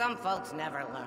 Some folks never learn.